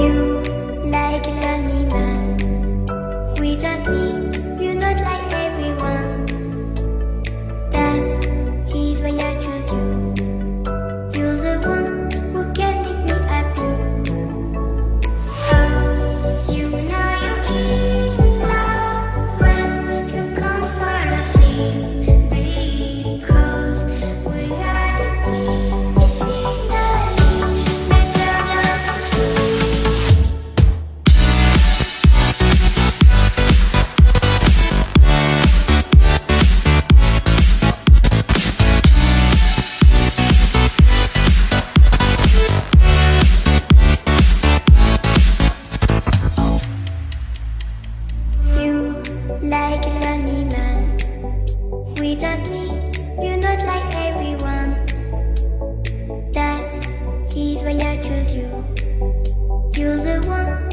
you choose you. You're the one.